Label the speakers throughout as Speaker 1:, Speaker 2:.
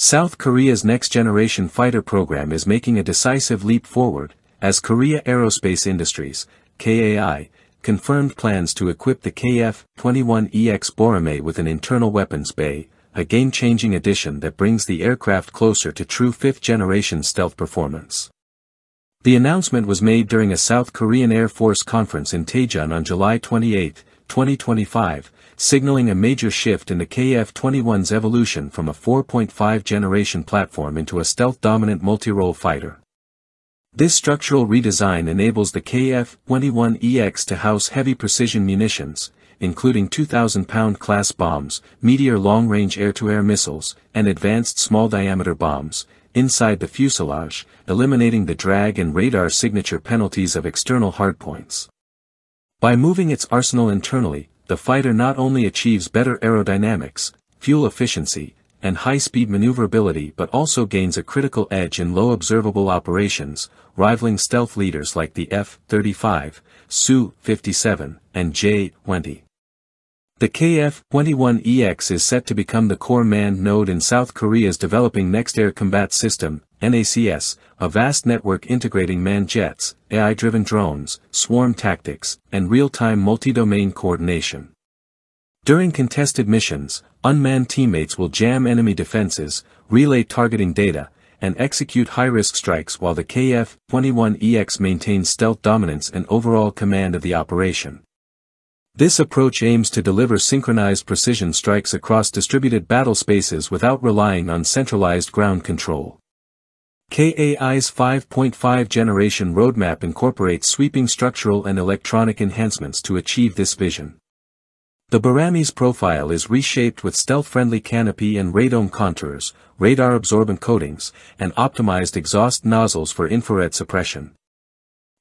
Speaker 1: South Korea's next-generation fighter program is making a decisive leap forward, as Korea Aerospace Industries, KAI, confirmed plans to equip the KF-21EX Boramae with an internal weapons bay, a game-changing addition that brings the aircraft closer to true fifth-generation stealth performance. The announcement was made during a South Korean Air Force conference in Daejeon on July 28, 2025, signaling a major shift in the KF-21's evolution from a 4.5 generation platform into a stealth-dominant multi-role fighter. This structural redesign enables the KF-21EX to house heavy precision munitions, including 2,000-pound class bombs, Meteor long-range air-to-air missiles, and advanced small-diameter bombs, inside the fuselage, eliminating the drag and radar signature penalties of external hardpoints. By moving its arsenal internally, the fighter not only achieves better aerodynamics, fuel efficiency, and high-speed maneuverability but also gains a critical edge in low observable operations, rivaling stealth leaders like the F-35, Su-57, and J-20. The KF-21EX is set to become the core manned node in South Korea's developing Next Air Combat System, NACS, a vast network integrating manned jets, AI-driven drones, swarm tactics, and real-time multi-domain coordination. During contested missions, unmanned teammates will jam enemy defenses, relay targeting data, and execute high-risk strikes while the KF-21EX maintains stealth dominance and overall command of the operation. This approach aims to deliver synchronized precision strikes across distributed battle spaces without relying on centralized ground control. KAI's 5.5 generation roadmap incorporates sweeping structural and electronic enhancements to achieve this vision. The Boramae's profile is reshaped with stealth-friendly canopy and radome contours, radar-absorbent coatings, and optimized exhaust nozzles for infrared suppression.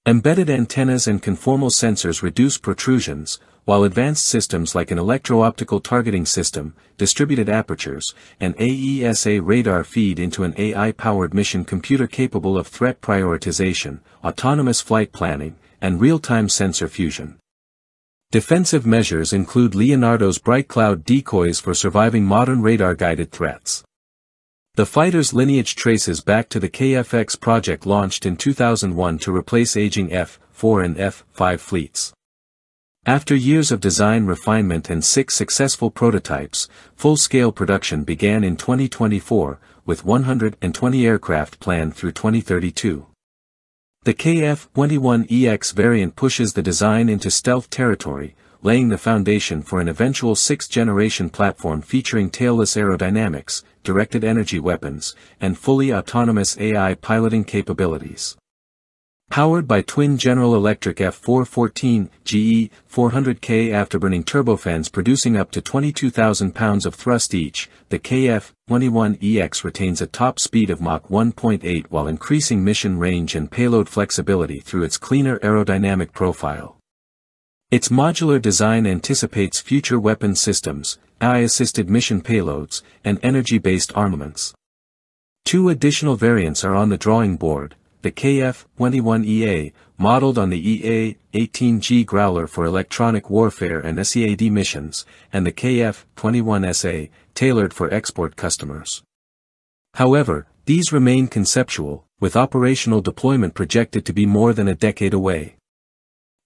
Speaker 1: Embedded antennas and conformal sensors reduce protrusions, while advanced systems like an electro-optical targeting system, distributed apertures, and AESA radar feed into an AI-powered mission computer capable of threat prioritization, autonomous flight planning, and real-time sensor fusion. Defensive measures include Leonardo's BriteCloud decoys for surviving modern radar-guided threats. The fighter's lineage traces back to the KFX project launched in 2001 to replace aging F-4 and F-5 fleets. After years of design refinement and six successful prototypes, full-scale production began in 2024, with 120 aircraft planned through 2032. The KF-21EX variant pushes the design into stealth territory, laying the foundation for an eventual sixth-generation platform featuring tailless aerodynamics, directed energy weapons, and fully autonomous AI piloting capabilities. Powered by twin General Electric F414 GE 400K afterburning turbofans producing up to 22,000 pounds of thrust each, the KF-21EX retains a top speed of Mach 1.8 while increasing mission range and payload flexibility through its cleaner aerodynamic profile. Its modular design anticipates future weapon systems, AI-assisted mission payloads, and energy-based armaments. Two additional variants are on the drawing board, the KF-21EA, modeled on the EA-18G Growler for electronic warfare and SEAD missions, and the KF-21SA, tailored for export customers. However, these remain conceptual, with operational deployment projected to be more than a decade away.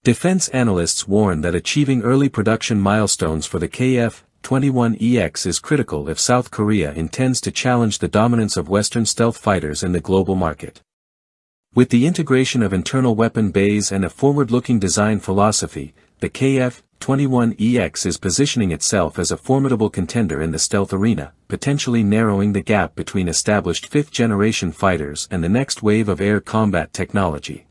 Speaker 1: Defense analysts warn that achieving early production milestones for the KF-21EX is critical if South Korea intends to challenge the dominance of Western stealth fighters in the global market. With the integration of internal weapon bays and a forward-looking design philosophy, the KF-21EX is positioning itself as a formidable contender in the stealth arena, potentially narrowing the gap between established fifth-generation fighters and the next wave of air combat technology.